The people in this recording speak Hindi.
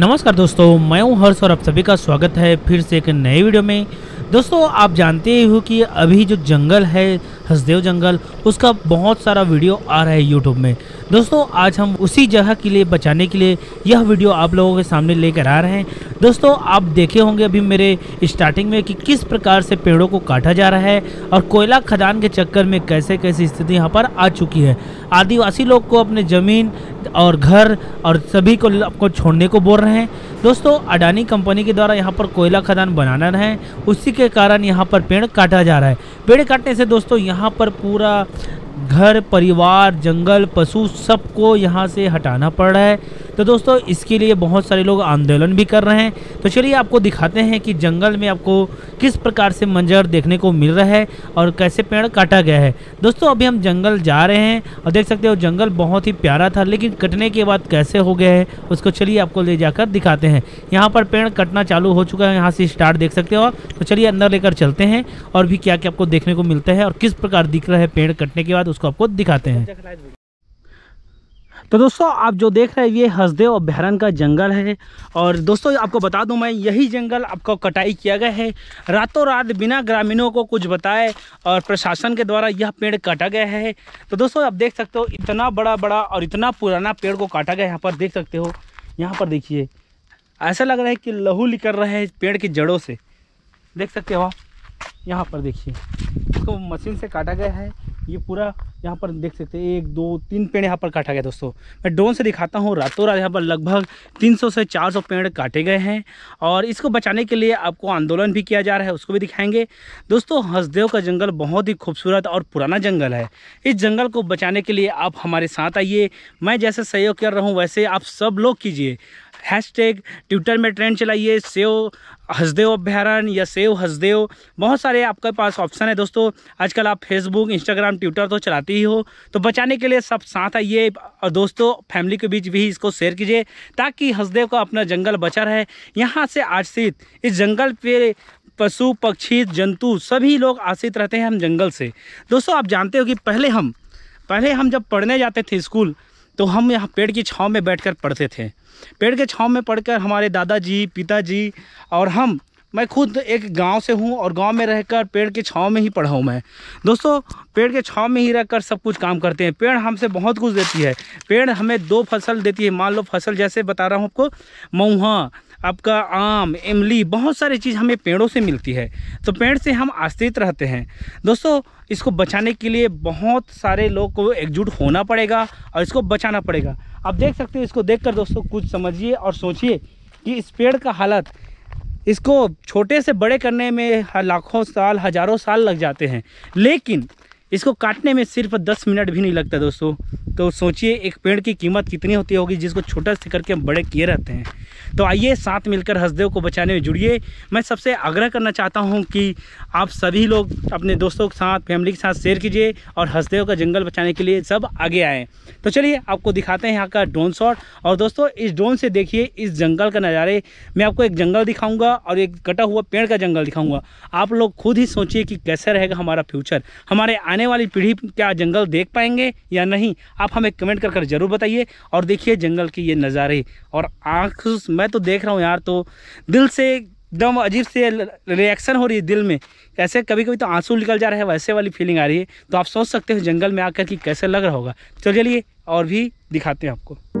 नमस्कार दोस्तों, मैं हूँ हर्ष और आप सभी का स्वागत है फिर से एक नए वीडियो में। दोस्तों, आप जानते ही हो कि अभी जो जंगल है हसदेव जंगल, उसका बहुत सारा वीडियो आ रहा है यूट्यूब में। दोस्तों, आज हम उसी जगह के लिए बचाने के लिए यह वीडियो आप लोगों के सामने लेकर आ रहे हैं। दोस्तों, आप देखे होंगे अभी मेरे स्टार्टिंग में कि किस प्रकार से पेड़ों को काटा जा रहा है और कोयला खदान के चक्कर में कैसे कैसी स्थिति यहाँ पर आ चुकी है। आदिवासी लोग को अपने ज़मीन और घर और सभी को आपको छोड़ने को बोल रहे हैं। दोस्तों, अडानी कंपनी के द्वारा यहाँ पर कोयला खदान बनाना है। उसी के कारण यहाँ पर पेड़ काटा जा रहा है। पेड़ काटने से दोस्तों, यहाँ पर पूरा घर परिवार जंगल पशु सबको यहाँ से हटाना पड़ रहा है। तो दोस्तों, इसके लिए बहुत सारे लोग आंदोलन भी कर रहे हैं। तो चलिए आपको दिखाते हैं कि जंगल में आपको किस प्रकार से मंजर देखने को मिल रहा है और कैसे पेड़ काटा गया है। दोस्तों, अभी हम जंगल जा रहे हैं और देख सकते हो, जंगल बहुत ही प्यारा था, लेकिन कटने के बाद कैसे हो गया है, उसको चलिए आपको ले जाकर दिखाते हैं। यहाँ पर पेड़ कटना चालू हो चुका है, यहाँ से स्टार्ट देख सकते हो आप। तो चलिए अंदर लेकर चलते हैं और भी क्या क्या आपको देखने को मिलता है और किस प्रकार दिख रहा है पेड़ कटने के बाद, उसको आपको दिखाते हैं। तो दोस्तों, आप जो देख रहे हैं, ये हसदेव अभ्यारण का जंगल है। और दोस्तों, आपको बता दूँ मैं, यही जंगल आपको कटाई किया गया है। रातों रात बिना ग्रामीणों को कुछ बताए और प्रशासन के द्वारा यह पेड़ काटा गया है। तो दोस्तों, आप देख सकते हो, इतना बड़ा बड़ा और इतना पुराना पेड़ को काटा गया यहाँ पर देख सकते हो, यहाँ पर देखिए, ऐसा लग रहा है कि लहू निकल रहा है पेड़ की जड़ों से। देख सकते हो आप, यहाँ पर देखिए, इसको मशीन से काटा गया है। ये पूरा यहाँ पर देख सकते हैं, एक, दो, तीन पेड़ यहाँ पर काटा गया दोस्तों। मैं ड्रोन से दिखाता हूँ, रातों रात यहाँ पर लगभग 300 से 400 पेड़ काटे गए हैं और इसको बचाने के लिए आपको आंदोलन भी किया जा रहा है, उसको भी दिखाएँगे। दोस्तों, हसदेव का जंगल बहुत ही खूबसूरत और पुराना जंगल है। इस जंगल को बचाने के लिए आप हमारे साथ आइए, मैं जैसे सहयोग कर रहा हूँ, वैसे आप सब लोग कीजिए। हैशटैग ट्विटर में ट्रेंड चलाइए, सेव हसदेव अभ्यारण या सेव हसदेव। बहुत सारे आपके पास ऑप्शन है दोस्तों। आजकल आप फेसबुक इंस्टाग्राम ट्विटर तो चलाते ही हो। तो बचाने के लिए सब साथ आइए और दोस्तों फैमिली के बीच भी इसको शेयर कीजिए ताकि हसदेव का अपना जंगल बचा रहे। यहाँ से आश्रित, इस जंगल पे पशु, पक्षी, जंतु सभी लोग आश्रित रहते हैं हम जंगल से। दोस्तों, आप जानते हो कि पहले हम पहले हम जब पढ़ने जाते थे स्कूल तो हम यहाँ पेड़ की छाँव में बैठकर पढ़ते थे। पेड़ के छाँव में पढ़कर हमारे दादाजी, पिताजी और हम, मैं खुद एक गाँव से हूँ और गाँव में रहकर पेड़ के छाँव में ही पढ़ा हूँ मैं। दोस्तों, पेड़ के छाँव में ही रहकर सब कुछ काम करते हैं। पेड़ हमसे बहुत कुछ देती है। पेड़ हमें दो फ़सल देती है। मान लो फ़सल जैसे बता रहा हूँ आपको मऊहा आपका आम, इमली, बहुत सारी चीज़ हमें पेड़ों से मिलती है। तो पेड़ से हम आश्रित रहते हैं। दोस्तों, इसको बचाने के लिए बहुत सारे लोग को एकजुट होना पड़ेगा और इसको बचाना पड़ेगा। आप देख सकते हो, इसको देख दोस्तों कुछ समझिए और सोचिए कि इस पेड़ का हालत, इसको छोटे से बड़े करने में लाखों साल, हज़ारों साल लग जाते हैं। लेकिन इसको काटने में सिर्फ़ दस मिनट भी नहीं लगता दोस्तों। तो सोचिए, एक पेड़ की कीमत कितनी होती होगी जिसको छोटा से करके हम बड़े किए रहते हैं। तो आइए साथ मिलकर हसदेव को बचाने में जुड़िए। मैं सबसे आग्रह करना चाहता हूँ कि आप सभी लोग अपने दोस्तों के साथ, फैमिली के साथ शेयर कीजिए और हसदेव का जंगल बचाने के लिए सब आगे आएँ। तो चलिए, आपको दिखाते हैं यहाँ का ड्रोन शॉट। और दोस्तों, इस ड्रोन से देखिए, इस जंगल का नज़ारे। मैं आपको एक जंगल दिखाऊँगा और एक कटा हुआ पेड़ का जंगल दिखाऊँगा। आप लोग खुद ही सोचिए कि कैसा रहेगा हमारा फ्यूचर। हमारे आने वाली पीढ़ी क्या जंगल देख पाएँगे या नहीं, आप हमें कमेंट कर कर ज़रूर बताइए। और देखिए, जंगल के ये नज़ारे और आँख, मैं तो देख रहा हूँ यार तो दिल से एकदम अजीब से रिएक्शन हो रही है दिल में। कैसे कभी कभी तो आँसू निकल जा रहे हैं, वैसे वाली फीलिंग आ रही है। तो आप सोच सकते हो जंगल में आकर कि कैसे लग रहा होगा। तो चलिए, और भी दिखाते हैं आपको।